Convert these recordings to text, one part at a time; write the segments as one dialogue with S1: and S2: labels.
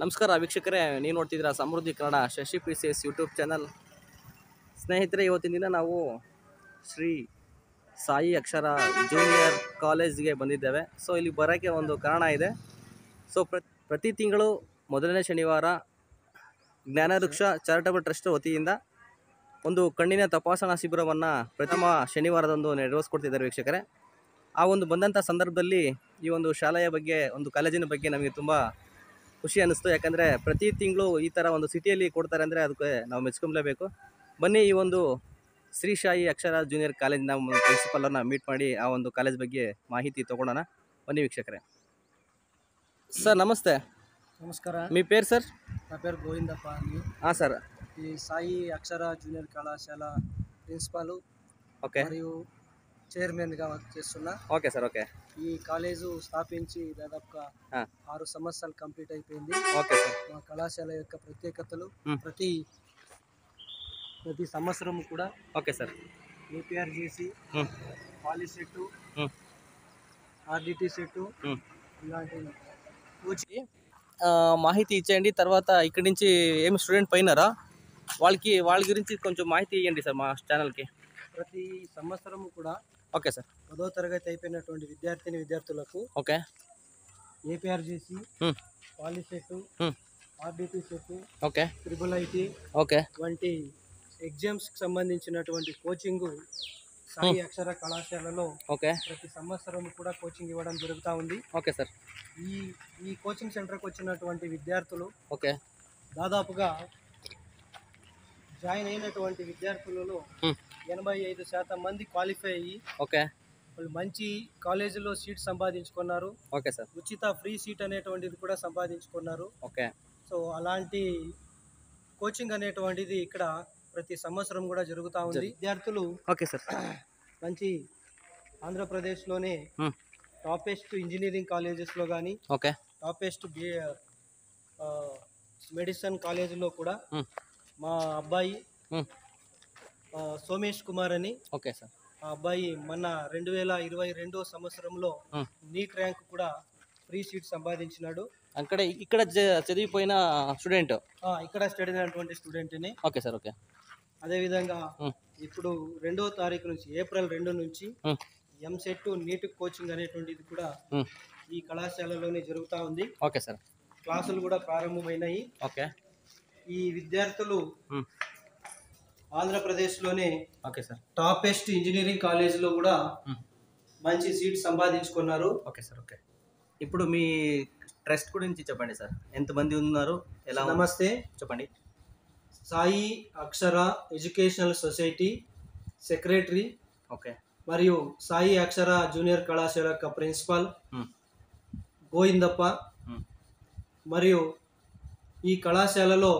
S1: ನಮಸ್ಕಾರ ವೀಕ್ಷಕರೇ, ನೀವು ನೋಡ್ತಿದ್ದೀರಾ Samruddhi Kannada, Shashi P C S YouTube channel ಸ್ನೇಹಿತರೆ, ಇವತ್ತಿನ ದಿನ ನಾವು ಶ್ರೀ ಸಾಯಿ ಅಕ್ಷರ ಜೂನಿಯರ್ ಕಾಲೇಜ್ಗೆ ಬಂದಿದ್ದೇವೆ. ಸೊ ಇಲ್ಲಿ ಬರೋಕ್ಕೆ ಒಂದು ಕಾರಣ ಇದೆ. ಸೊ ಪ್ರ, ಪ್ರತಿ ತಿಂಗಳು ಮೊದಲನೇ ಶನಿವಾರ ಜ್ಞಾನವೃಕ್ಷ ಚಾರಿಟಬಲ್ ಟ್ರಸ್ಟ್ ವತಿಯಿಂದ ಒಂದು ಕಣ್ಣಿನ ತಪಾಸಣಾ ಶಿಬಿರವನ್ನು ಪ್ರಥಮ ಶನಿವಾರದಂದು ನೆರವೇರಿಸ್ಕೊಡ್ತಿದ್ದಾರೆ ವೀಕ್ಷಕರೇ. ಆ ಒಂದು ಬಂದಂಥ ಸಂದರ್ಭದಲ್ಲಿ ಈ ಒಂದು ಶಾಲೆಯ ಬಗ್ಗೆ, ಒಂದು ಕಾಲೇಜಿನ ಬಗ್ಗೆ ನಮಗೆ ತುಂಬ ಖುಷಿ ಅನ್ನಿಸ್ತು ಯಾಕಂದರೆ ಪ್ರತಿ ತಿಂಗಳು ಈ ಥರ ಒಂದು ಸಿಟಿಯಲ್ಲಿ ಕೊಡ್ತಾರೆ ಅಂದರೆ ಅದಕ್ಕೆ ನಾವು ಮೆಚ್ಕೊಂಬಲೇಬೇಕು ಬನ್ನಿ ಈ ಒಂದು ಶ್ರೀ ಸಾಯಿ ಅಕ್ಷರ ಜೂನಿಯರ್ ಕಾಲೇಜಿನ ಪ್ರಿನ್ಸಿಪಲನ್ನು ಮೀಟ್ ಮಾಡಿ ಆ ಒಂದು ಕಾಲೇಜ್ ಬಗ್ಗೆ ಮಾಹಿತಿ ತೊಗೊಳೋಣ ಬನ್ನಿ ವೀಕ್ಷಕರೇ ಸರ್ నమస్తే
S2: నమస్కారం
S1: మీ పేరు సార్
S2: నా పేరు గోవిందప్ప అని
S1: ఆ, సార్
S2: ఈ సాయి అక్షర జూనియర్ కళాశాల ప్రిన్సిపాల్
S1: ఓకే
S2: మరియు చైర్మన్గా వర్క్ చేస్తున్నా
S1: ఓకే సార్ ఓకే
S2: ఈ కాలేజు స్థాపించి దాదాపుగా
S1: ఆ.
S2: ఆరు సంవత్సరాలు కంప్లీట్ అయిపోయింది
S1: ఓకే సార్
S2: మా కళాశాల యొక్క ప్రత్యేకతలు. ప్రతి ప్రతి సంవత్సరం కూడా
S1: ఓకే సార్
S2: ఏపీఆర్ చేసి. పాలి సెట్టు
S1: మ్.
S2: ఆర్డిటి సెట్టు
S1: మ్.
S2: ఇలాంటి
S1: వచ్చి ఆ, మాహితి ఇచ్చేయండి తర్వాత ఇక్కడి నుంచి ఏమి స్టూడెంట్ పోయినారా వాళ్ళకి వాళ్ళ గురించి కొంచెం మాహితి ఇవ్వండి సార్ మా ఛానల్కి
S2: ప్రతి సంవత్సరం కూడా
S1: ఓకే సార్.
S2: పదో తరగతి అయిపోయినటువంటి విద్యార్థిని విద్యార్థులకు
S1: ఓకే.
S2: ఏపీఆర్ చేసి
S1: మ్.
S2: Polycet
S1: um.
S2: RDT set
S1: okay.
S2: Triple IT
S1: okay.
S2: వంటి ఎగ్జామ్స్కి సంబంధించినటువంటి కోచింగ్ సాయి అక్షర కళాశాలలో
S1: ఓకే.
S2: ప్రతి సంవత్సరం కూడా కోచింగ్ ఇవ్వడం జరుగుతూ ఉంది.
S1: Okay sir.
S2: ఈ ఈ కోచింగ్ సెంటర్కి వచ్చినటువంటి విద్యార్థులు
S1: ఓకే.
S2: దాదాపుగా జాయిన్ అయినటువంటి విద్యార్థులలో. ఎనభై ఐదు శాతం మంది క్వాలిఫై అయ్యి
S1: ఓకే.
S2: వాళ్ళు మంచి కాలేజీలో సీట్ సంపాదించుకున్నారు.
S1: Okay sir.
S2: ఉచిత ఫ్రీ సీట్ అనేటువంటిది కూడా సంపాదించుకున్నారు.
S1: ఓకే.
S2: సో అలాంటి కోచింగ్ అనేటువంటిది ఇక్కడ ప్రతి సంవత్సరం కూడా జరుగుతూ ఉంది. విద్యార్థులు
S1: ఓకే సార్.
S2: మంచి ఆంధ్రప్రదేశ్లోనే. టాపెస్ట్ ఇంజనీరింగ్ కాలేజెస్లో కానీ
S1: ఓకే.
S2: టాపెస్ట్ బి మెడిసిన్ కాలేజీలో కూడా
S1: మ్.
S2: అబ్బాయి సోమేష్ కుమార్ అని
S1: ఓకే సార్
S2: ఆ అబ్బాయి మొన్న రెండు వేల ఇరవై రెండో సంవత్సరంలో. నీట్ ర్యాంక్ కూడా ఫ్రీ సీట్ సంపాదించినాడు
S1: అక్కడ ఇక్కడ చ- చదివిపోయిన స్టూడెంట్
S2: ఆ, ఇక్కడ స్టడీ అయినటువంటి స్టూడెంట్ని
S1: ఓకే సార్ ఓకే
S2: అదేవిధంగా. ఇప్పుడు రెండో తారీఖు నుంచి ఏప్రిల్ రెండు నుంచి. ఎంసెట్ నీట్ కోచింగ్ అనేటువంటిది కూడా. ఈ కళాశాలలోనే జరుగుతూ ఉంది
S1: ఓకే సార్
S2: క్లాసులు కూడా ప్రారంభమైనాయి
S1: ఓకే
S2: ఈ విద్యార్థులు. ఆంధ్రప్రదేశ్లోనే
S1: ఓకే సార్
S2: టాపెస్ట్ ఇంజనీరింగ్ కాలేజీలో కూడా. మంచి సీట్ సంపాదించుకున్నారు
S1: ఓకే సార్ ఓకే ఇప్పుడు మీ ట్రస్ట్ గురించి చెప్పండి సార్ ఎంతమంది ఉన్నారు ఎలా?
S2: నమస్తే
S1: చెప్పండి
S2: Sai Akshara educational society secretary
S1: okay
S2: మరియు సాయి అక్షర జూనియర్ కళాశాల యొక్క ప్రిన్సిపాల్. గోవిందప్ప. మరియు ఈ కళాశాలలో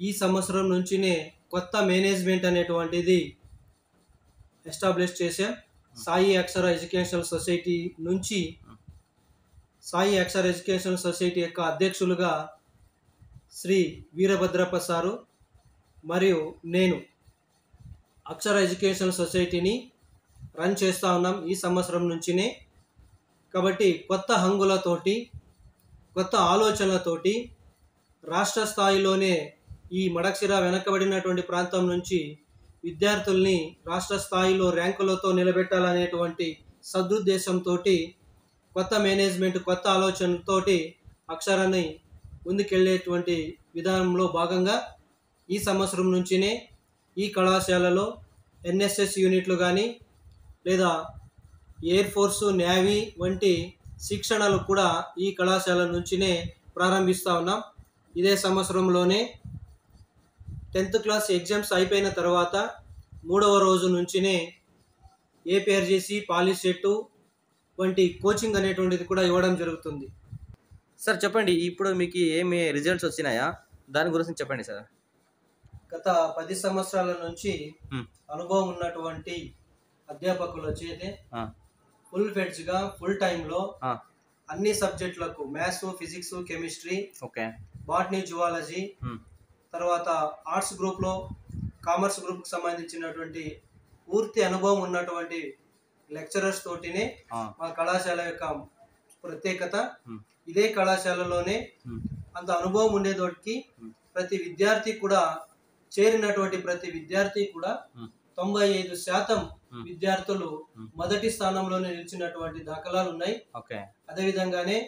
S2: ఈ సంవత్సరం నుంచినే కొత్త మేనేజ్మెంట్ అనేటువంటిది ఎస్టాబ్లిష్ చేశాం. సాయి అక్షర ఎడ్యుకేషనల్ సొసైటీ నుంచి సాయి అక్షర ఎడ్యుకేషనల్ సొసైటీ యొక్క అధ్యక్షులుగా శ్రీ వీరభద్రప్ప సారు మరియు నేను అక్షర ఎడ్యుకేషనల్ సొసైటీని రన్ చేస్తూ ఉన్నాం ఈ సంవత్సరం నుంచినే. కాబట్టి కొత్త హంగులతోటి కొత్త ఆలోచనలతోటి రాష్ట్ర స్థాయిలోనే ఈ మడక్సిర వెనకబడినటువంటి ప్రాంతం నుంచి విద్యార్థుల్ని రాష్ట్ర స్థాయిలో ర్యాంకులతో నిలబెట్టాలనేటువంటి సదుద్దేశంతో కొత్త మేనేజ్మెంట్ కొత్త ఆలోచనతోటి అక్షరాన్ని ముందుకెళ్ళేటువంటి విధానంలో భాగంగా ఈ సంవత్సరం నుంచినే ఈ కళాశాలలో ఎన్ఎస్ఎస్ యూనిట్లు కానీ లేదా ఎయిర్ ఫోర్సు నేవీ వంటి శిక్షణలు కూడా ఈ కళాశాల నుంచినే ప్రారంభిస్తూ ఉన్నాం. ఇదే సంవత్సరంలోనే టెన్త్ క్లాస్ ఎగ్జామ్స్ అయిపోయిన తర్వాత మూడవ రోజు నుంచినే ఏపీఆర్జేసి పాలిసెట్టు వంటి కోచింగ్ అనేటువంటిది కూడా ఇవ్వడం జరుగుతుంది.
S1: సార్ చెప్పండి. ఇప్పుడు మీకు ఏమి రిజల్ట్స్ వచ్చినాయా? దాని గురించి చెప్పండి సార్.
S2: గత పది సంవత్సరాల నుంచి. అనుభవం ఉన్నటువంటి అధ్యాపకులు వచ్చేది ఫుల్ ఫెడ్జ్గా ఫుల్ టైంలో
S1: ఆ,
S2: అన్ని సబ్జెక్టులకు maths physics
S1: chemistry
S2: okay. Botany
S1: zoology
S2: తర్వాత ఆర్ట్స్ గ్రూప్లో కామర్స్ గ్రూప్కి సంబంధించినటువంటి పూర్తి అనుభవం ఉన్నటువంటి లెక్చరర్స్ తోటినే మా కళాశాల యొక్క ప్రత్యేకత ఇదే కళాశాలలోనే అంత అనుభవం ఉండేదోటికి ప్రతి విద్యార్థి కూడా చేరినటువంటి ప్రతి విద్యార్థి కూడా. తొంభై ఐదు శాతం. విద్యార్థులు. మొదటి స్థానంలోనే నిలిచినటువంటి దాఖలాలు ఉన్నాయి అదే విధంగానే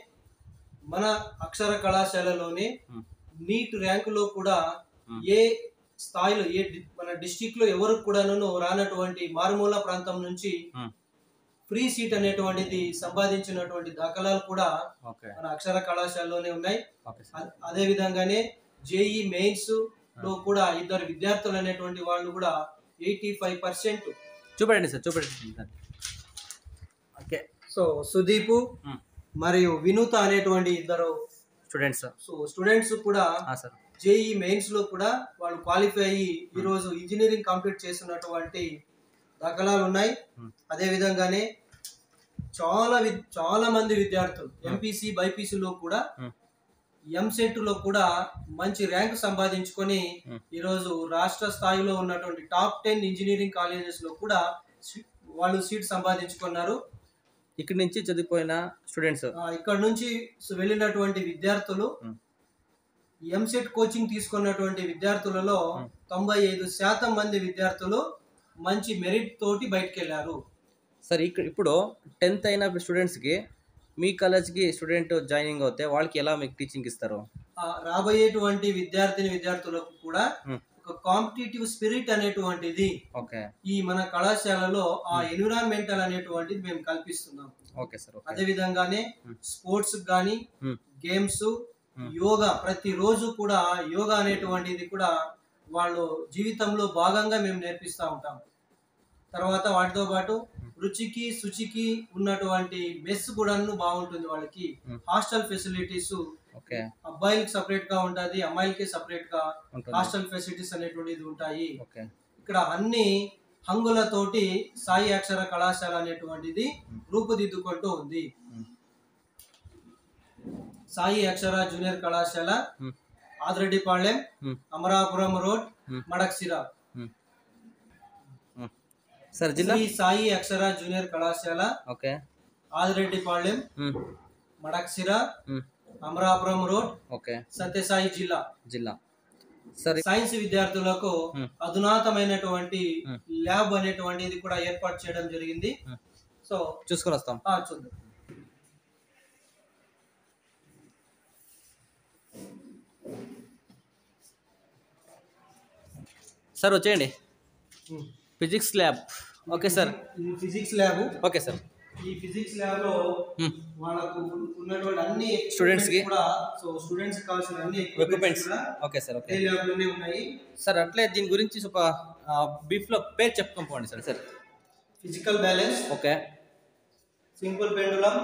S2: మన అక్షర కళాశాలలోనే. నీట్ ర్యాంకులో కూడా. ఏ స్థాయిలో ఏ మన డిస్టిక్లో ఎవరు కూడాను రానటువంటి మారుమూల ప్రాంతం నుంచి. ఫ్రీ సీట్ అనేటువంటిది సంపాదించినటువంటి దాఖలాలు కూడా మన అక్షర కళాశాలలోనే ఉన్నాయి అదే విధంగానే జేఈ మెయిన్స్లో కూడా ఇద్దరు విద్యార్థులు అనేటువంటి వాళ్ళు కూడా ఎయిటీ ఫైవ్ పర్సెంట్
S1: చూపెట్టండి సార్ చూపెట్టండి సార్ ఓకే
S2: సో సుదీప్. మరియు వినూత అనేటువంటి ఇద్దరు
S1: స్టూడెంట్స్
S2: సో స్టూడెంట్స్ కూడా
S1: సార్
S2: జేఈ మెయిన్స్లో కూడా వాళ్ళు క్వాలిఫై అయ్యి ఈ రోజు ఇంజనీరింగ్ కంప్లీట్ చేస్తున్నటువంటి దాఖలాలు ఉన్నాయి. అదే విధంగానే చాలా చాలా మంది విద్యార్థులు ఎంపీసీ బైపీసీ లో కూడా. ఎంసెట్లో కూడా మంచి ర్యాంక్ సంపాదించుకొని
S1: Hmm.
S2: ఈ రోజు రాష్ట్ర స్థాయిలో ఉన్నటువంటి టాప్ టెన్ ఇంజనీరింగ్ కాలేజెస్లో కూడా వాళ్ళు సీట్ సంపాదించుకున్నారు
S1: ఇక్కడి నుంచి చదివిపోయిన స్టూడెంట్స్
S2: ఇక్కడ నుంచి వెళ్ళినటువంటి విద్యార్థులు. ఎంసెట్ కోచింగ్ తీసుకున్నటువంటి విద్యార్థులలో. తొంభై ఐదు శాతం మంది విద్యార్థులు మంచి మెరిట్ తోటి బయటకు వెళ్ళారు
S1: సార్ ఇక్కడ ఇప్పుడు టెన్త్ అయిన స్టూడెంట్స్కి మీ కాలేజ్కి స్టూడెంట్ జాయినింగ్ అవుతే వాళ్ళకి ఎలా మీకు టీచింగ్ ఇస్తారు
S2: రాబోయేటువంటి విద్యార్థిని విద్యార్థులకు కూడా. ఒక కాంపిటేటివ్ స్పిరిట్ అనేటువంటిది
S1: ఓకే
S2: ఈ మన కళాశాలలో ఆ ఎన్విరాన్మెంటల్ అనేటువంటిది మేము కల్పిస్తున్నాం
S1: ఓకే సార్
S2: అదే విధంగానే. స్పోర్ట్స్ కానీ. గేమ్స్. యోగా ప్రతి రోజు కూడా యోగా అనేటువంటిది కూడా వాళ్ళు జీవితంలో భాగంగా మేము నేర్పిస్తూ ఉంటాం తర్వాత వాటితో పాటు రుచికి శుచికి ఉన్నటువంటి మెస్ కూడా బాగుంటుంది వాళ్ళకి. హాస్టల్ ఫెసిలిటీస్ అబ్బాయిలకి సపరేట్గా ఉంటది అమ్మాయిలకి
S1: సపరేట్గా
S2: హాస్టల్ ఫెసిలిటీస్ అనేటువంటిది ఉంటాయి ఇక్కడ అన్ని హంగులతోటి సాయి అక్షర కళాశాల అనేటువంటిది రూపుదిద్దుకుంటూ ఉంది. సాయి అక్షర జూనియర్ కళాశాల. Adireddipalem
S1: Hmm.
S2: Amarapuram road. Madakasira
S1: sir జిల్లా
S2: శ్రీ సాయి అక్షర జూనియర్ కళాశాల
S1: ఓకే
S2: ఆదిరెడ్డిపాళ్ళెం
S1: మ్మ్.
S2: మడక్సిర. అమరాపురం రోడ్
S1: ఓకే
S2: సత్యసాయి జిల్లా
S1: జిల్లా సార్
S2: సైన్స్ విద్యార్థులకు. అధునాతమైనటువంటి. ల్యాబ్ అనేటువంటిది కూడా ఏర్పాటు చేయడం జరిగింది. సో
S1: చూసుకొని వస్తాం
S2: చూద్దాం
S1: సార్ వచ్చేయండి. Physics lab. Okay
S2: sir. Physics lab
S1: okay sir.
S2: ఈ ఫిజిక్స్
S1: ల్యాబ్లో
S2: వాళ్ళకు ఉన్నటువంటి అన్ని స్టూడెంట్స్కి కూడా సో స్టూడెంట్స్ కావాల్సిన అన్ని
S1: ఎక్విప్మెంట్స్ ఓకే సార్ ఓకే.
S2: ల్యాబ్లోనే ఉన్నాయి.
S1: సార్ అట్లే దీని గురించి ఒక బీఫ్లో పేరు చెప్పుకొని పోండి sir.
S2: Sir. Physical
S1: balance
S2: okay. Simple
S1: pendulum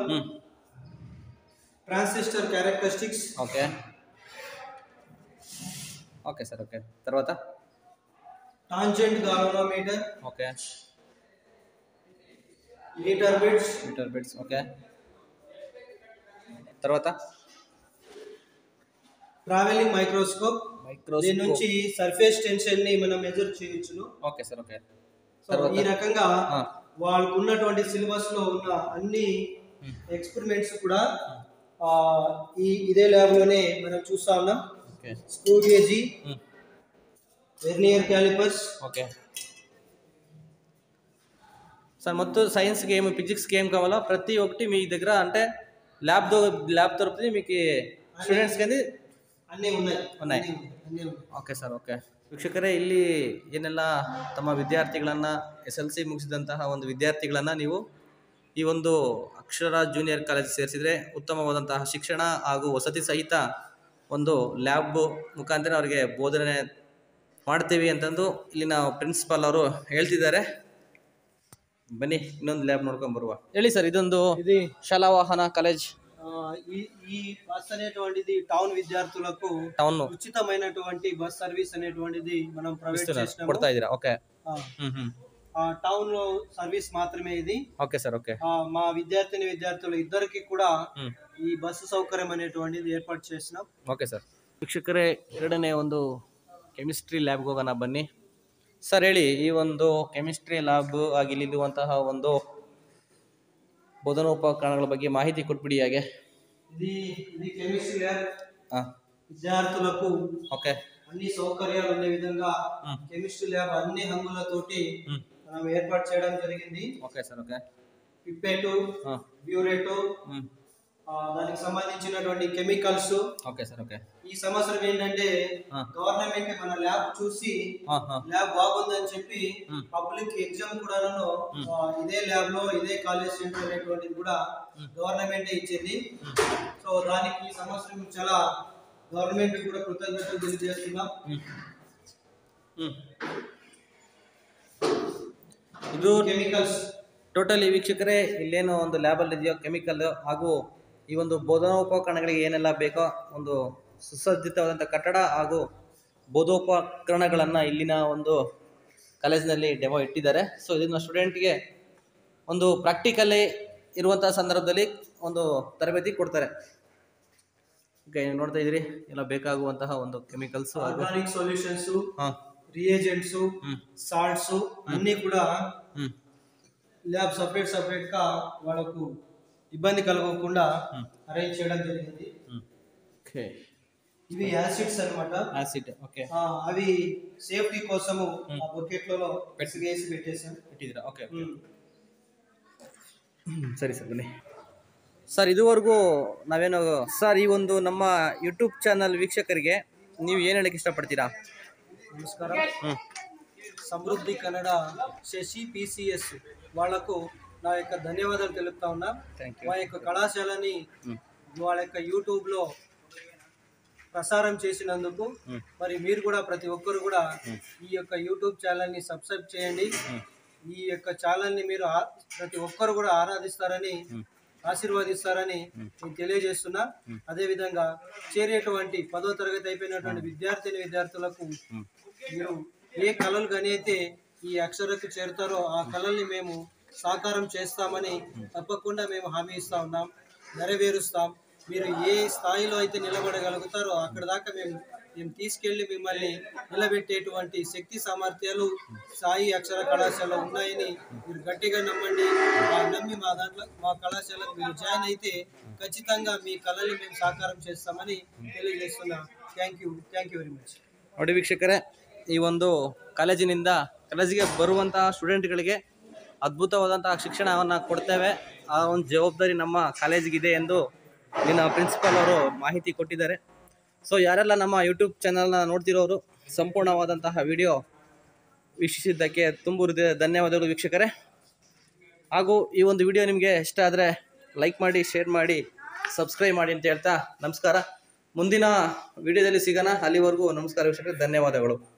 S2: transistor characteristics
S1: okay. Okay sir okay. తర్వాత?
S2: Tangent galvanometer
S1: okay.
S2: Litre bits
S1: meter bits okay. తర్వాత?
S2: ట్రావెలింగ్ మైక్రోస్కోప్ దీని
S1: మైక్రోస్కోప్
S2: నుంచి సర్ఫేస్ టెన్షన్ని మనం measure చేయొచ్చును.
S1: Okay sir okay.
S2: So? ఈ రకంగా. వాళ్ళకు ఉన్నటువంటి సిలబస్లో ఉన్న అన్ని
S1: Hmm.
S2: ఎక్స్పెరిమెంట్స్ కూడా ఆ, ఈ ఇదే ల్యాబ్లోనే మనం చూస్తా ఉన్నాం. Screw gauge
S1: మ్మ్.
S2: వెర్నియర్ క్యాలిపర్స్
S1: ఓకే సార్ మొత్తం సైన్స్కి ఏమి ఫిజిక్స్కి ఏం కావాలో ప్రతి ఒక్కటి మీ దగ్గర అంటే ల్యాబ్ దో ల్యాబ్ దొరుకుతుంది మీకు ಸ್ಟೂಡೆಂಟ್ಸ್ಗೆ ಅಂದ್ರೆ
S2: అన్నీ ఉన్నాయి
S1: ఉన్నాయి.
S2: అన్నీ ఉన్నాయి. అన్నీ ఉన్నాయి
S1: ಓಕೆ ಸರ್ ಓಕೆ ವೀಕ್ಷಕರೇ ಇಲ್ಲಿ ಏನೆಲ್ಲ ತಮ್ಮ ವಿದ್ಯಾರ್ಥಿಗಳನ್ನು ಎಸ್ ಎಲ್ ಸಿ ಮುಗಿಸಿದಂತಹ ಒಂದು ವಿದ್ಯಾರ್ಥಿಗಳನ್ನು ನೀವು ಈ ಒಂದು ಅಕ್ಷರ ಜೂನಿಯರ್ ಕಾಲೇಜ್ ಸೇರಿಸಿದರೆ ಉತ್ತಮವಾದಂತಹ ಶಿಕ್ಷಣ ಹಾಗೂ ವಸತಿ ಸಹಿತ ಒಂದು ಲ್ಯಾಬ್ ಮುಖಾಂತರ ಅವರಿಗೆ ಬೋಧನೆ ಮಾಡ್ತೀವಿ ಅಂತಂದು ಇಲ್ಲಿ ನಾವು ಪ್ರಿನ್ಸಿಪಾಲ್ ಅವರು ಹೇಳ್ತಿದ್ದಾರೆ. ಬನ್ನಿ ಇನ್ನೊಂದು ಲ್ಯಾಬ್ ನೋಡ್ಕೊಂಡ್ ಬರುವ. ಹೇಳಿ ಸರ್ ಇದೊಂದು
S2: ಇದು
S1: ಶಾಲಾ ವಾಹನ ಕಾಲೇಜ್
S2: ಈ ಬಸ್ ಅನ್ನೇಟುವಂಟಿ ಟೌನ್ ವಿದ್ಯಾರ್ಥಿಗಳಕ್ಕೂ
S1: ಟೌನ್
S2: ಉಚಿತಮೈನಟುವಂಟಿ ಬಸ್ ಸರ್ವಿಸ್ ಅನ್ನೇಟುವಂಟಿ ಮನಂ ಪ್ರವೇಶ
S1: ಕೊಡ್ತಾ ಇದ್ದೀರಾ? ಓಕೆ
S2: ಆ ಟೌನ್ ಸರ್ವಿಸ್ ಮಾತ್ರಮೇ ಇದೆ.
S1: ಓಕೆ ಸರ್ ಓಕೆ
S2: ಆ ಮಾ ವಿದ್ಯಾರ್ಥಿನಿ ವಿದ್ಯಾರ್ಥಿಗಳು ಇದ್ದರಕ್ಕೆ
S1: ಕೂಡ
S2: ಈ ಬಸ್ ಸೌಕರ್ಯ ಅನ್ನೇಟುವಂಟಿ ಏರ್ಪಾಟ್ ಮಾಡಿಸನ
S1: ಓಕೆ ಸರ್ ಶಿಕ್ಷಕರೇ ಎರಡನೇ ಒಂದು ಕೆಮಿಸ್ಟ್ರಿ ಲ್ಯಾಬ್ಗೆ ಹೋಗೋಣ ಬನ್ನಿ ಸರ್ ಹೇಳಿ ಈ ಒಂದು ಕೆಮಿಸ್ಟ್ರಿ ಲ್ಯಾಬ್ ಆಗಿ ಇಲ್ಲಿರುವಂತಹ ಒಂದು ಬೋಧನೋಪಕರಣಗಳ ಬಗ್ಗೆ ಮಾಹಿತಿ ಕೊಟ್ಬಿಡಿ ಹಾಗೆ
S2: ఇది ఇది కెమిస్ట్రీ ల్యాబ్
S1: ಹಾಂ
S2: విద్యార్థులకు
S1: ఓకే
S2: అన్ని సౌకర్యాలు ఉండే విధంగా
S1: మ్మ్.
S2: కెమిస్ట్రీ ల్యాబ్ అన్ని హంగులతోటి
S1: మ్మ్.
S2: మనం ఏర్పాటు చేయడం జరిగింది
S1: ఓకే సార్ ఓకే
S2: పిప్పెటు
S1: ఆ,
S2: బ్యూరేటు
S1: మ్మ్.
S2: ఆ, దానికి సంబంధించినటువంటి కెమికల్స్
S1: ఓకే సార్ ఓకే
S2: ఈ సంవత్సరం ఏంటంటే
S1: ఆ.
S2: గవర్నమెంట్ మన ల్యాబ్ చూసి
S1: ఆ, ఆ,
S2: ల్యాబ్ బాగుందని చెప్పి
S1: మ్మ్.
S2: పబ్లిక్ ఎగ్జామ్ కూడా ఇదే ల్యాబ్ లో ఇదే కాలేజ్ సెంటర్ అనేటువంటిది కూడా గవర్నమెంట్ ఇచ్చింది సో దానికి ఈ సంవత్సరం చాలా గవర్నమెంట్ కూడా కృతజ్ఞతలు తెలియజేస్తున్నాం
S1: మ్మ్. మ్మ్. ಇದು
S2: కెమికల్స్
S1: ಟೋಟಲಿ ವೀಕ್ಷಕರೇ ಇಲ್ಲೇನು ಒಂದು ಲ್ಯಾಬಲ್ಲಿ ಇದೆಯೋ ಕೆಮಿಕಲ್ ಹಾಗೂ ಈ ಒಂದು ಬೋಧನೋಪಕರಣಗಳಿಗೆ ಏನೆಲ್ಲ ಬೇಕೋ ಒಂದು ಸುಸಜ್ಜಿತವಾದಂಥ ಕಟ್ಟಡ ಹಾಗೂ ಬೋಧೋಪಕರಣಗಳನ್ನು ಇಲ್ಲಿನ ಒಂದು ಕಾಲೇಜಿನಲ್ಲಿ ಡೆಮೋ ಇಟ್ಟಿದ್ದಾರೆ ಸೊ ಇದನ್ನು ಸ್ಟೂಡೆಂಟ್ಗೆ ಒಂದು ಪ್ರಾಕ್ಟಿಕಲಿ ಇರುವಂಥ ಸಂದರ್ಭದಲ್ಲಿ ಒಂದು ತರಬೇತಿ ಕೊಡ್ತಾರೆ ಓಕೆ ನೀವು ನೋಡ್ತಾ ಇದ್ದೀರಿ ಎಲ್ಲ ಬೇಕಾಗುವಂತಹ ಒಂದು ಕೆಮಿಕಲ್ಸ್ ಹಾಗೂ
S2: ఆర్గానిక్ సొల్యూషన్స్
S1: ಹಾಂ
S2: రియేజెంట్స్
S1: ಹ್ಞೂ
S2: సాల్ట్స్ అన్ని కూడా
S1: ಹ್ಞೂ
S2: ల్యాబ్ సపరేట్ సపరేట్ గా వాళ్ళకు ఇబ్బంది కలగకుండా
S1: ಹ್ಞೂ
S2: అరేంజ్ చేయడం జరిగింది
S1: ಹ್ಞೂ ఓకే
S2: ఇవి యాసిడ్స్ అన్నమాట
S1: యాసిడ్ ఓకే
S2: ఆ, అవి సేఫ్టీ కోసము ఆ బొకెట్లలో
S1: పెట్టి-
S2: వేసి పెట్టేసాం
S1: ಇಟ್ಟಿದ್ದೀರಾ ಓಕೆ
S2: ఉమ్.
S1: ಸರಿ ಸರ್ ಬನ್ನಿ ಸರ್ ಇದುವರೆಗೂ ನಾವೇನು ಸರ್ ಈ ಒಂದು ನಮ್ಮ ಯೂಟ್ಯೂಬ್ ಚಾನಲ್ ವೀಕ್ಷಕರಿಗೆ ನೀವು ಏನು ಹೇಳಕ್ಕೆ ಇಷ್ಟಪಡ್ತೀರಾ
S2: నమస్కారం
S1: ಹ್ಞೂ
S2: సమృద్ధి కన్నడ శశి పిసిఎస్ వాళ్లకు నా యొక్క ధన్యవాదాలు తెలుపుతా ఉన్నా. మా యొక్క కళాశాలని వాళ్ళ యొక్క యూట్యూబ్లో ప్రసారం చేసినందుకు
S1: మ్మ్.
S2: మరి మీరు కూడా ప్రతి ఒక్కరు కూడా ఈ యొక్క యూట్యూబ్ ఛానల్ని సబ్స్క్రైబ్ చేయండి. ఈ యొక్క ఛానల్ని మీరు ప్రతి ఒక్కరు కూడా ఆరాధిస్తారని ఆశీర్వదిస్తారని నేను తెలియజేస్తున్నా. అదేవిధంగా చేరేటువంటి పదో తరగతి అయిపోయినటువంటి విద్యార్థిని విద్యార్థులకు మీరు ఏ కళలు కానీ అయితే ఈ అక్షరకు చేరుతారో ఆ కళల్ని మేము సాకారం చేస్తామని తప్పకుండా మేము హామీ ఇస్తా ఉన్నాం నెరవేరుస్తాం మీరు ఏ స్థాయిలో అయితే నిలబడగలుగుతారో అక్కడ దాకా మేము మేము తీసుకెళ్లి మిమ్మల్ని నిలబెట్టేటువంటి శక్తి సామర్థ్యాలు సాయి అక్షర కళాశాల ఉన్నాయని మీరు గట్టిగా నమ్మండి ఆ నమ్మి మా దాంట్లో మా కళాశాలకు మీరు జాయిన్ అయితే ఖచ్చితంగా మీ కళల్ని మేము సాకారం చేస్తామని తెలియజేస్తున్నా thank you thank you very much
S1: ನೋಡಿ ವೀಕ್ಷಕರೇ ಈ ಒಂದು ಕಾಲೇಜಿನಿಂದ ಕಾಲೇಜಿಗೆ ಬರುವಂತಹ ಸ್ಟೂಡೆಂಟ್ಗಳಿಗೆ ಅದ್ಭುತವಾದಂತಹ ಶಿಕ್ಷಣವನ್ನು ಕೊಡ್ತೇವೆ. ಆ ಒಂದು ಜವಾಬ್ದಾರಿ ನಮ್ಮ ಕಾಲೇಜಿಗಿದೆ ಎಂದು ನಿನ್ನ ಪ್ರಿನ್ಸಿಪಾಲ್ ಅವರು ಮಾಹಿತಿ ಕೊಟ್ಟಿದ್ದಾರೆ. ಸೊ ಯಾರೆಲ್ಲ ನಮ್ಮ ಯೂಟ್ಯೂಬ್ ಚಾನಲ್ನ ನೋಡ್ತಿರೋರು, ಸಂಪೂರ್ಣವಾದಂತಹ ವಿಡಿಯೋ ವೀಕ್ಷಿಸಿದ್ದಕ್ಕೆ ತುಂಬ ಧನ್ಯವಾದಗಳು ವೀಕ್ಷಕರೇ. ಹಾಗೂ ಈ ಒಂದು ವಿಡಿಯೋ ನಿಮಗೆ ಇಷ್ಟ ಆದರೆ ಲೈಕ್ ಮಾಡಿ ಶೇರ್ ಮಾಡಿ ಸಬ್ಸ್ಕ್ರೈಬ್ ಮಾಡಿ ಅಂತ ಹೇಳ್ತಾ ನಮಸ್ಕಾರ. ಮುಂದಿನ ವಿಡಿಯೋದಲ್ಲಿ ಸಿಗೋಣ. ಅಲ್ಲಿವರೆಗೂ ನಮಸ್ಕಾರ ವೀಕ್ಷಕರೇ. ಧನ್ಯವಾದಗಳು.